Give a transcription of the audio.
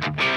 Bye.